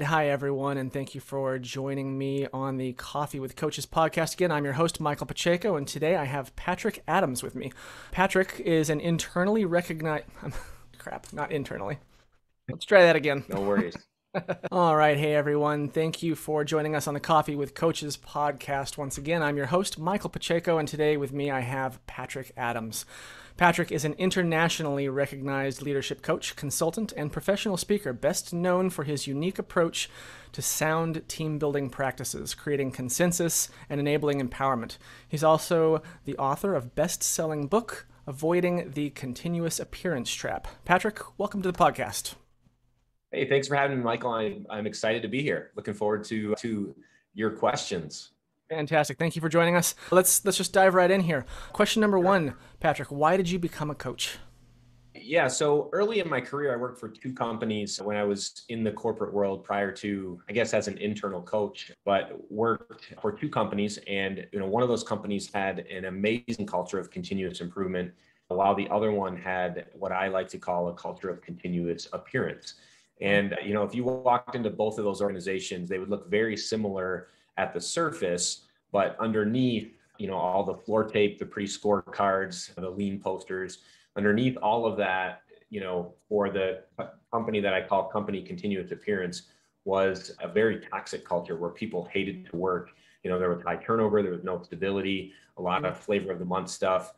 right. Hi, everyone, and thank you for joining me on the Coffee with Coaches podcast. Again, I'm your host, Michael Pacheco, and today I have Patrick Adams with me. Patrick is an internally recognized. crap, not internally. Let's try that again. No worries. All right. Hey, everyone. Thank you for joining us on the Coffee with Coaches podcast. Once again, I'm your host, Michael Pacheco, and today with me I have Patrick Adams. Patrick is an internationally recognized leadership coach, consultant, and professional speaker, best known for his unique approach to sound team building practices, creating consensus and enabling empowerment. He's also the author of best-selling book Avoiding the Continuous Appearance Trap. Patrick, welcome to the podcast. Hey, thanks for having me, Michael. I'm, I'm excited to be here. Looking forward to to your questions. Fantastic. Thank you for joining us. Let's let's just dive right in here. Question number one, Patrick, why did you become a coach? Yeah, so early in my career, I worked for two companies when I was in the corporate world prior to, I guess, as an internal coach, but worked for two companies. And, you know, one of those companies had an amazing culture of continuous improvement, while the other one had what I like to call a culture of continuous appearance. And, you know, if you walked into both of those organizations, they would look very similar at the surface, but underneath, you know, all the floor tape, the pre scorecards, the lean posters, underneath all of that, you know, for the company that I call company continuous appearance was a very toxic culture where people hated to work. You know, there was high turnover, there was no stability, a lot of flavor of the month stuff.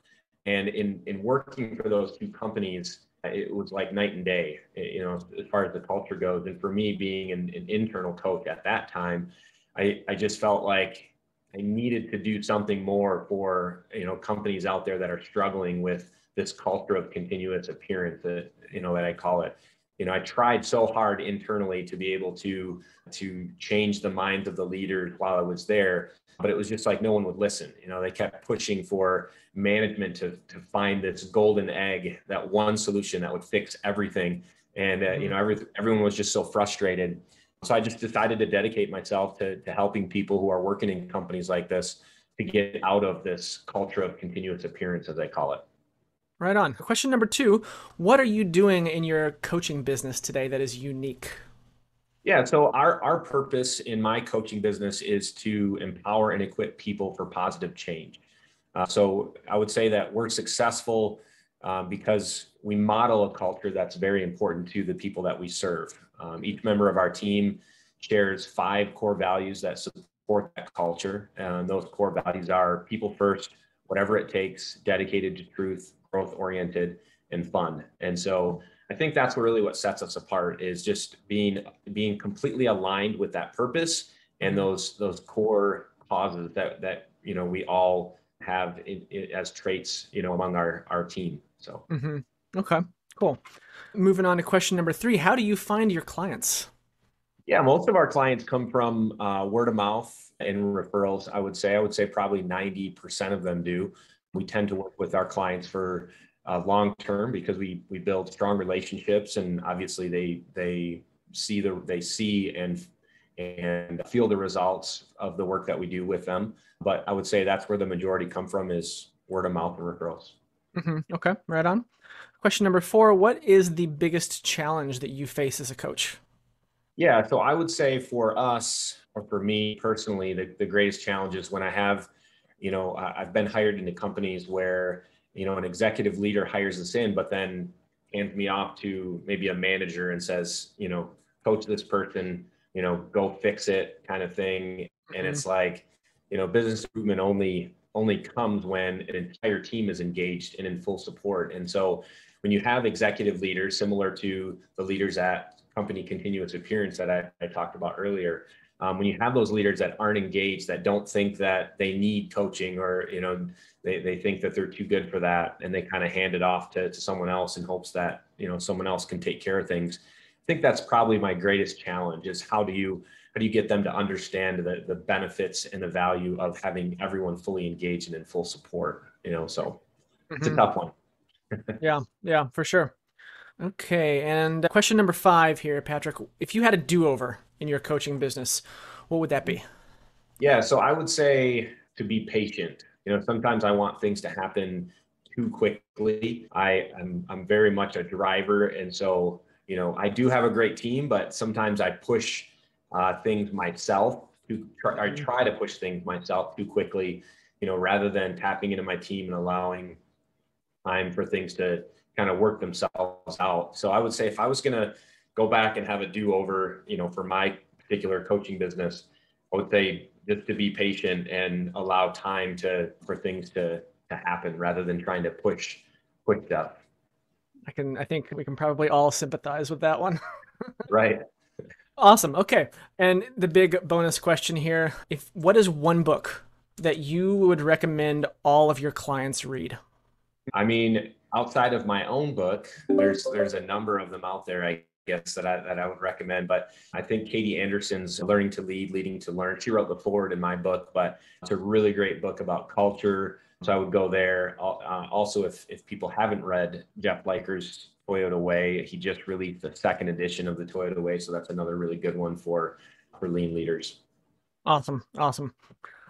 And in in working for those two companies, it was like night and day, eh, you know, as far as the culture goes. And for me, being an, an internal coach at that time, I, I just felt like I needed to do something more for you know companies out there that are struggling with this culture of continuous appearance that you know that I call it. You know, I tried so hard internally to be able to to change the minds of the leaders while I was there, but it was just like no one would listen. You know, they kept pushing for management to to find this golden egg, that one solution that would fix everything, and uh, you know, every, everyone was just so frustrated. So I just decided to dedicate myself to, to helping people who are working in companies like this to get out of this culture of continuous appearance, as I call it. Right on. Question number two What are you doing in your coaching business today that is unique? Yeah, so our, our purpose in my coaching business is to empower and equip people for positive change. Uh, so I would say that we're successful um, because we model a culture that's very important to the people that we serve. Um, each member of our team shares five core values that support that culture. And those core values are people first, whatever it takes, dedicated to truth, growth oriented, and fun. And so I think that's really what sets us apart is just being being completely aligned with that purpose and those those core causes that that you know we all have in, in, as traits you know among our our team. So mm-hmm. okay, cool. Moving on to question number three How do you find your clients? Yeah, most of our clients come from uh, word of mouth and referrals. I would say, I would say probably 90% of them do. We tend to work with our clients for uh, long term because we we build strong relationships, and obviously they they see the they see and and feel the results of the work that we do with them. But I would say that's where the majority come from is word of mouth and referrals. Mm-hmm. Okay, right on. Question number four What is the biggest challenge that you face as a coach? Yeah, so I would say for us, or for me personally, the, the greatest challenge is when I have, you know, I've been hired into companies where, you know, an executive leader hires us in, but then hands me off to maybe a manager and says, you know, coach this person, you know, go fix it kind of thing. Mm-hmm. And it's like, you know, business improvement only only comes when an entire team is engaged and in full support. And so when you have executive leaders similar to the leaders at company continuous appearance that I, I talked about earlier, um, when you have those leaders that aren't engaged, that don't think that they need coaching or, you know, they, they think that they're too good for that and they kind of hand it off to, to someone else in hopes that, you know, someone else can take care of things. I think that's probably my greatest challenge is how do you, how do you get them to understand the, the benefits and the value of having everyone fully engaged and in full support, you know, so mm-hmm. it's a mm-hmm. tough one yeah, yeah, for sure. Okay, and question number five here, Patrick. If you had a do over in your coaching business, what would that be? Yeah, so I would say to be patient. You know, sometimes I want things to happen too quickly. I I'm, I'm very much a driver, and so you know I do have a great team, but sometimes I push uh, things myself to try, I Mhm. try to push things myself too quickly, you know, rather than tapping into my team and allowing time for things to kind of work themselves out. So I would say if I was going to go back and have a do over, you know, for my particular coaching business, I would say just to be patient and allow time to for things to to happen rather than trying to push push stuff. I can. I think we can probably all sympathize with that one. Right. Awesome. Okay. And the big bonus question here: If what is one book that you would recommend all of your clients read? I mean, outside of my own book, there's there's a number of them out there, I guess, that I that I would recommend. But I think Katie Anderson's Learning to Lead, Leading to Learn. She wrote the foreword in my book, but it's a really great book about culture. So I would go there. Uh, also, if if people haven't read Jeff Liker's Toyota Way, he just released the second edition of the Toyota Way, so that's another really good one for for lean leaders. Awesome. Awesome.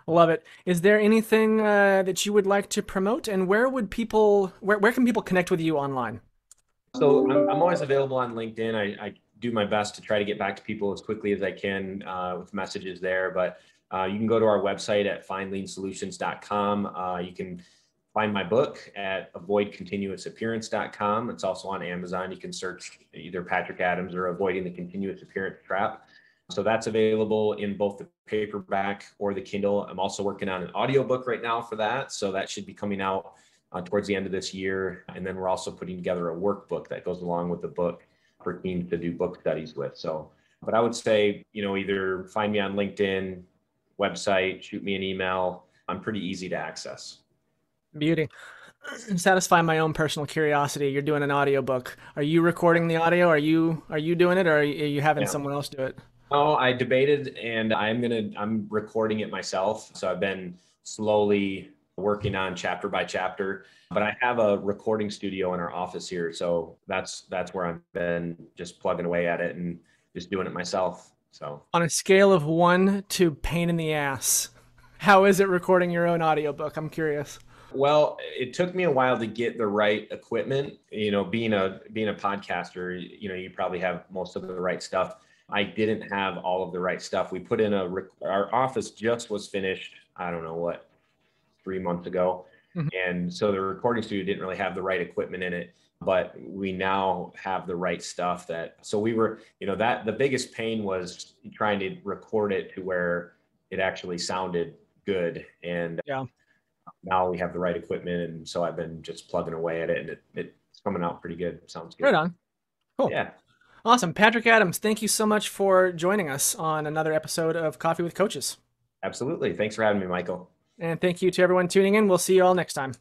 Love it. Is there anything uh, that you would like to promote, and where would people where where can people connect with you online? So I'm, I'm always available on LinkedIn. I, I do my best to try to get back to people as quickly as I can uh, with messages there. But uh, you can go to our website at findleansolutions.com. Uh, you can find my book at avoidcontinuousappearance.com. It's also on Amazon. You can search either Patrick Adams or Avoiding the Continuous Appearance Trap. So that's available in both the paperback or the Kindle. I'm also working on an audiobook right now for that. So that should be coming out uh, towards the end of this year. And then we're also putting together a workbook that goes along with the book for teams to do book studies with. So, but I would say, you know, either find me on LinkedIn, website, shoot me an email. I'm pretty easy to access. Beauty. Satisfy my own personal curiosity. You're doing an audiobook. Are you recording the audio? Are you are you doing it, or are you, are you having Yeah. someone else do it? Oh, I debated and I'm going to, I'm recording it myself. So I've been slowly working on chapter by chapter, but I have a recording studio in our office here. So that's, that's where I've been just plugging away at it and just doing it myself. So On a scale of one to pain in the ass, how is it recording your own audiobook? I'm curious. Well, it took me a while to get the right equipment. You know, being a being a podcaster, you know, you probably have most of the right stuff. I didn't have all of the right stuff. We put in a our office just was finished. I don't know what three months ago, Mhm. and so the recording studio didn't really have the right equipment in it. But we now have the right stuff. That so we were, you know, that the biggest pain was trying to record it to where it actually sounded good and Yeah. now we have the right equipment and so i've been just plugging away at it and it, it's coming out pretty good sounds good Right on. Cool. yeah Awesome. Patrick Adams, thank you so much for joining us on another episode of Coffee with Coaches. absolutely thanks for having me michael And thank you to everyone tuning in. We'll see you all next time.